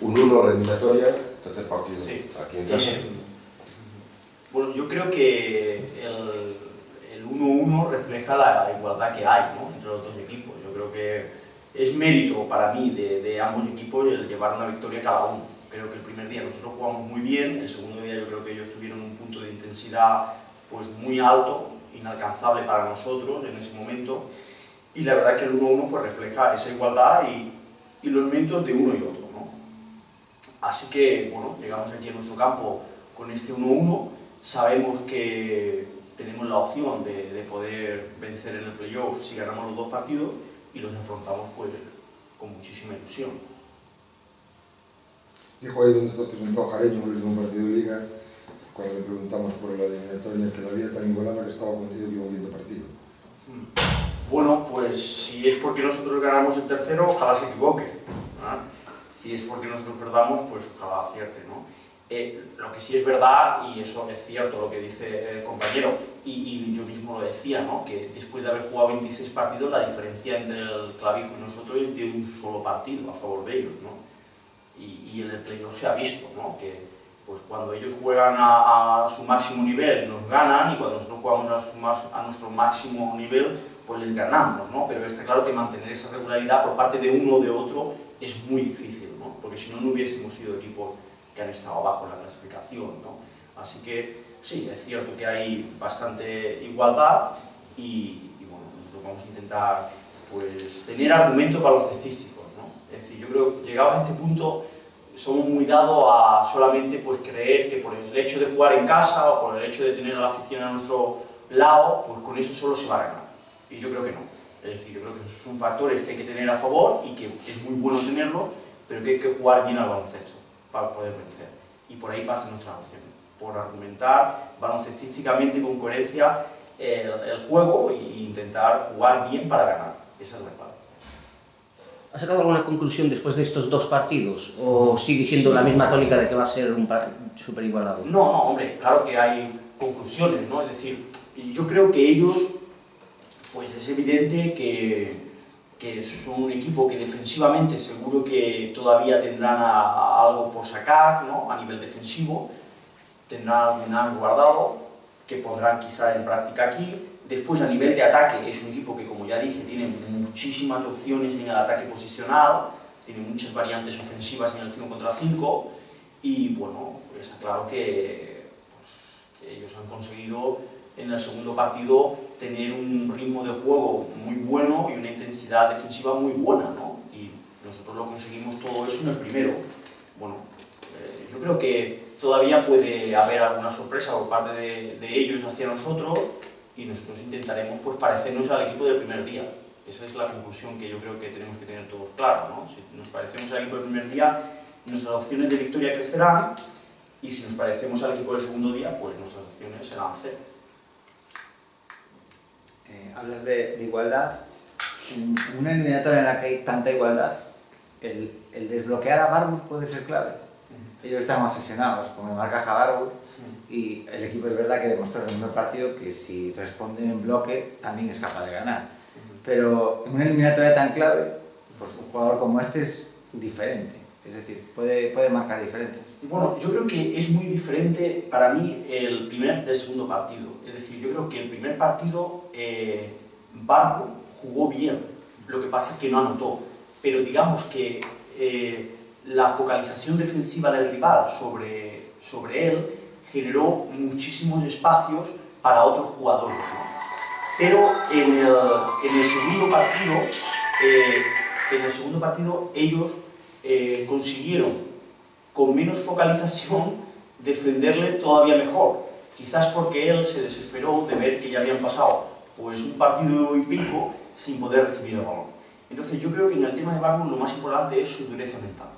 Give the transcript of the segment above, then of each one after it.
Un 1 la eliminatoria, tercer partido Sí. aquí en casa. Eh, bueno, yo creo que el el 1-1 refleja la igualdad que hay ¿no? entre los dos equipos. Yo creo que es mérito para mí de, de ambos equipos el llevar una victoria cada uno. Creo que el primer día nosotros jugamos muy bien, el segundo día yo creo que ellos tuvieron un punto de intensidad pues muy alto, inalcanzable para nosotros en ese momento, y la verdad que el 1-1 pues refleja esa igualdad y, y los méritos de uno y otro. ¿no? Así que, bueno, llegamos aquí a nuestro campo con este 1-1, sabemos que tenemos la opción de, de poder vencer en el playoff si ganamos los dos partidos y los afrontamos pues con muchísima ilusión. Dijo ahí donde estás tu sentado Jareño en el último partido de Liga, cuando le preguntamos por la eliminatoria, que la había tan igualada que estaba convencido que iba un partido. Bueno, pues si es porque nosotros ganamos el tercero, ojalá se equivoque. Si es porque nosotros perdamos, pues ojalá acierte, ¿no? Eh, lo que sí es verdad, y eso es cierto lo que dice el compañero, y, yo mismo lo decía, ¿no? que después de haber jugado 26 partidos, la diferencia entre el clavijo y nosotros es de un solo partido a favor de ellos. ¿no? Y, y el playoff se ha visto ¿no? que pues cuando ellos juegan a, a su máximo nivel nos ganan y cuando nosotros jugamos a, su a nuestro máximo nivel pues les ganamos, ¿no? Pero está claro que mantener esa regularidad por parte de uno o de otro es muy difícil, ¿no? Porque si no, no hubiésemos sido equipos que han estado abajo en la clasificación, ¿no? Así que sí, es cierto que hay bastante igualdad y, y, bueno, nosotros vamos a intentar pues tener argumentos baloncestísticos, ¿no? Es decir, yo creo que llegados a este punto somos muy dados a solamente pues creer que por el hecho de jugar en casa o por el hecho de tener a la afición a nuestro lado, pues con eso solo se va a ganar. Y yo creo que no. Es decir, yo creo que esos son factores que hay que tener a favor y que es muy bueno tenerlos, pero que hay que jugar bien al baloncesto para poder vencer. Y por ahí pasan nuestras opciones. Por argumentar baloncestísticamente con coherencia el, el juego e intentar jugar bien para ganar. Esa es la clave. ¿Has sacado alguna conclusión después de estos dos partidos? ¿O sigue siendo la misma tónica de que va a ser un partido súper igualado? No, no, hombre, claro que hay conclusiones, ¿no? Es decir, yo creo que ellos, pues es evidente que, que son un equipo que defensivamente seguro que todavía tendrán a- a algo por sacar, ¿no? A nivel defensivo, tendrán as guardado que pondrán quizá en práctica aquí. Después, a nivel de ataque, es un equipo que, como ya dije, tiene muchísimas opciones en el ataque posicional, tiene muchas variantes ofensivas en el 5 contra 5 y, bueno, está claro que, pues, que ellos han conseguido en el segundo partido tener un ritmo de juego muy bueno y una intensidad defensiva muy buena, ¿no? Y nosotros lo conseguimos todo eso en el primero. Bueno, eh, yo creo que todavía puede haber alguna sorpresa por parte de, de ellos hacia nosotros y nosotros intentaremos pues parecernos al equipo del primer día. Esa es la conclusión que yo creo que tenemos que tener todos claro, ¿no? Si nos parecemos al equipo del primer día, nuestras opciones de victoria crecerán y si nos parecemos al equipo del segundo día, pues nuestras opciones serán cero. Eh, hablas de, igualdad. En una eliminatoria en la que hay tanta igualdad, el, el desbloquear a Barbull puede ser clave. Ellos están obsesionados con el marcaje a Barbull y el equipo es verdad que demostró en el primer partido que si responde en bloque también es capaz de ganar. Pero en una eliminatoria tan clave, pues un jugador como este es diferente. Es decir, puede, puede marcar diferencia. Bueno, yo creo que es muy diferente para mí el primer del segundo partido. Es decir, yo creo que el primer partido eh, Barco jugó bien, lo que pasa es que no anotó. Pero digamos que eh, la focalización defensiva del rival sobre, sobre él generó muchísimos espacios para otros jugadores. Pero en el, en el segundo partido, eh, en el segundo partido ellos eh, consiguieron con menos focalización defenderle todavía mejor. Quizás porque él se desesperó de ver que ya habían pasado pues un partido y pico sin poder recibir el balón. Entonces yo creo que en el tema de Barbull lo más importante es su dureza mental.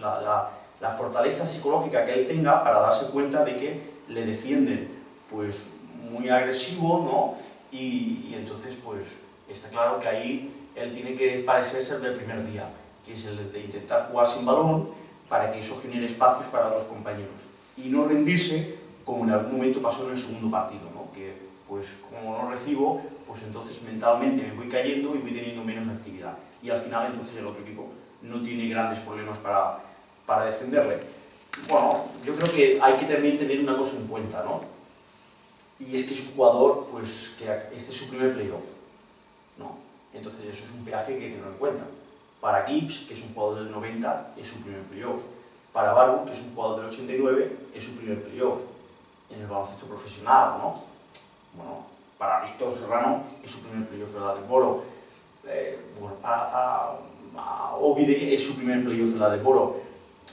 La, la- la fortaleza psicológica que él tenga para darse cuenta de que le defienden pues muy agresivo, ¿no? Y, y entonces pues está claro que ahí él tiene que parecerse el del primer día, que es el de intentar jugar sin balón para que eso genere espacios para los compañeros y no rendirse como en algún momento pasó en el segundo partido, ¿no? que pues como no recibo, pues entonces mentalmente me voy cayendo y voy teniendo menos actividad y al final entonces el otro equipo no tiene grandes problemas para, para defenderle. Bueno, yo creo que hay que también tener una cosa en cuenta, ¿no? Y es que es un jugador, pues, que este es su primer playoff, ¿no? Entonces eso es un peaje que hay que tener en cuenta. Para Gibbs, que es un jugador del 90, es su primer playoff. Para Barbu, que es un jugador del 89, es su primer playoff. En el baloncesto profesional, ¿no? Bueno, para Víctor Serrano es su primer playoff en la de Boro. Eh, bueno, para, para es su primer playoff en la de Boro.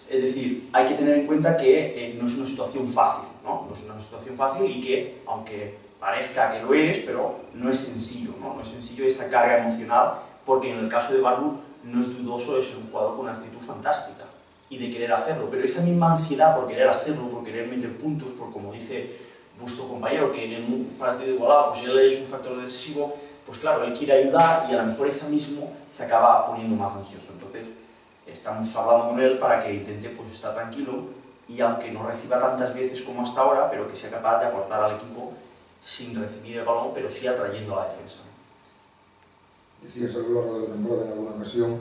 Es decir, hay que tener en cuenta que eh, no es una situación fácil, ¿no? No es una situación fácil y que, aunque parezca que lo es, pero no es sencillo, ¿no? No es sencillo esa carga emocional, porque en el caso de Barbu no es dudoso de ser un jugador con actitud fantástica y de querer hacerlo, pero esa misma ansiedad por querer hacerlo, por querer meter puntos, por como dice vuestro compañero, que en un partido igualado, pues él es un factor decisivo, pues claro, él quiere ayudar y a lo mejor ese mismo se acaba poniendo más ansioso. Entonces, estamos hablando con él para que intente pues, estar tranquilo y aunque no reciba tantas veces como hasta ahora, pero que sea capaz de aportar al equipo sin recibir el balón, pero sí atrayendo a la defensa. Decías a lo largo de la temporada en alguna ocasión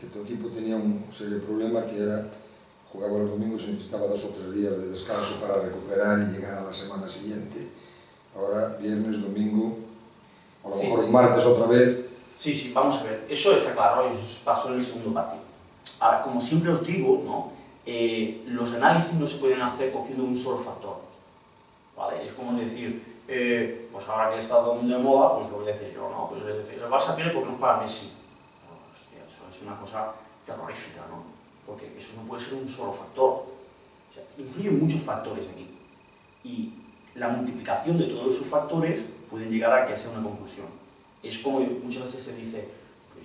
que tu equipo tenía un serio problema que era jugaba los domingos y necesitaba dos o tres días de descanso para recuperar y llegar a la semana siguiente. Ahora, viernes, domingo, a lo Sí, mejor sí. martes otra vez. Sí, sí, vamos a ver. Eso está claro, eso pasó en el segundo partido. Ahora, como siempre os digo, ¿no? Eh, los análisis no se pueden hacer cogiendo un solo factor. ¿Vale? Es como decir, eh, pues ahora que está todo de moda, pues lo voy a decir yo, ¿no? Pues es decir, el Barça pierde porque no juega Messi. Hostia, eso es una cosa terrorífica, ¿no? Porque eso no puede ser un solo factor. O sea, influyen muchos factores aquí. Y la multiplicación de todos esos factores pueden llegar a que sea una conclusión. Es como muchas veces se dice,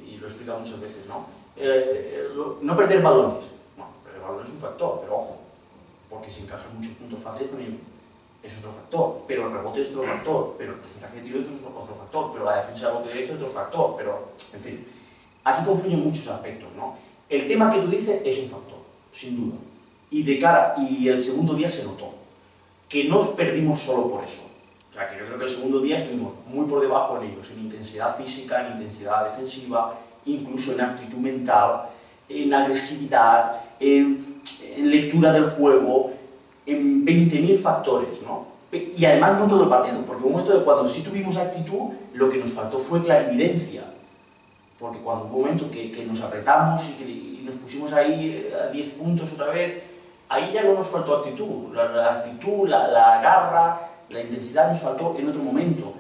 y lo he explicado muchas veces, ¿no? Eh, lo- no perder balones. No, perder balones es un factor, pero ojo, porque si encajan muchos puntos fáciles también es otro factor, pero el rebote es otro factor, pero el porcentaje de tiros es otro, factor, pero la defensa de bote directo es otro factor, pero, en fin, aquí confluyen muchos aspectos, ¿no? El tema que tú dices es un factor, sin duda, y de cara, y el segundo día se notó, que no perdimos solo por eso, o sea, que yo creo que el segundo día estuvimos muy por debajo en ellos, en intensidad física, en intensidad defensiva, incluso en actitud mental, en agresividad, en, lectura del juego, en 20.000 factores, ¿no? Y además no todo el partido, porque un momento de cuando sí tuvimos actitud, lo que nos faltó fue clarividencia. Porque cuando hubo un momento que, nos apretamos y que nos pusimos ahí eh, a 10 puntos otra vez, ahí ya no nos faltó actitud. La, la actitud, la, la garra, la intensidad nos faltó en otro momento.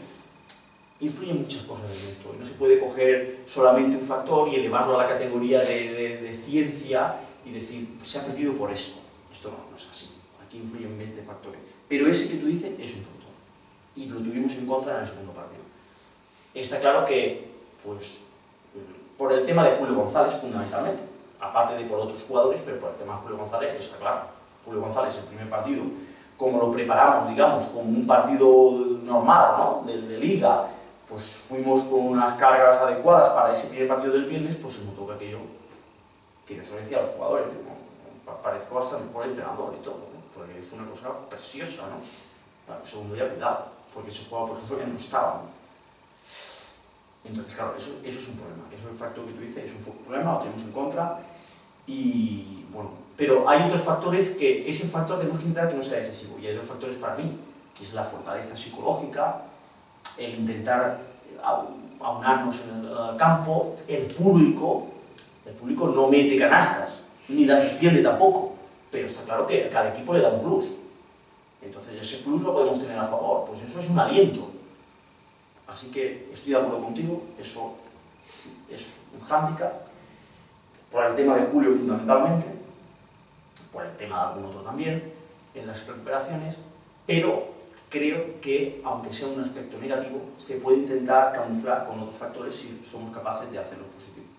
Influyen muchas cosas en esto y no se puede coger solamente un factor y elevarlo a la categoría de, de- de ciencia y decir, se ha perdido por esto. Esto no, no es así. Aquí influyen 20 factores. Pero ese que tú dices es un factor. Y lo tuvimos en contra en el segundo partido. Está claro que, pues, por el tema de Julio González, fundamentalmente, aparte de por otros jugadores, pero por el tema de Julio González, está claro. Julio González, el primer partido, como lo preparamos, digamos, como un partido normal, ¿no? De, de liga, pues fuimos con unas cargas adecuadas para ese primer partido del viernes, pues se notó que aquello, que yo se lo decía a los jugadores, ¿no? Pa- parezco hasta mejor entrenador y todo, ¿no? porque fue una cosa preciosa, ¿no? El segundo día, cuidado, porque ese jugador, por ejemplo, ya no estaba. Entonces, claro, eso, eso es un problema. Eso es el factor que tú dices, es un problema, lo tenemos en contra. Y bueno, pero hay otros factores que ese factor tenemos que intentar que no sea excesivo. Y hay otros factores para mí, que es la fortaleza psicológica, el intentar au- aunarnos en el eh, campo, el público. El público no mete canastas, ni las defiende tampoco. Pero está claro que a cada equipo le da un plus. Entonces ese plus lo podemos tener a favor. Pues eso es un aliento. Así que estoy de acuerdo contigo, eso es un hándicap, por el tema de Julio fundamentalmente, por el tema de algún otro también, en las recuperaciones, pero creo que, aunque sea un aspecto negativo, se puede intentar camuflar con otros factores si somos capaces de hacerlo positivo.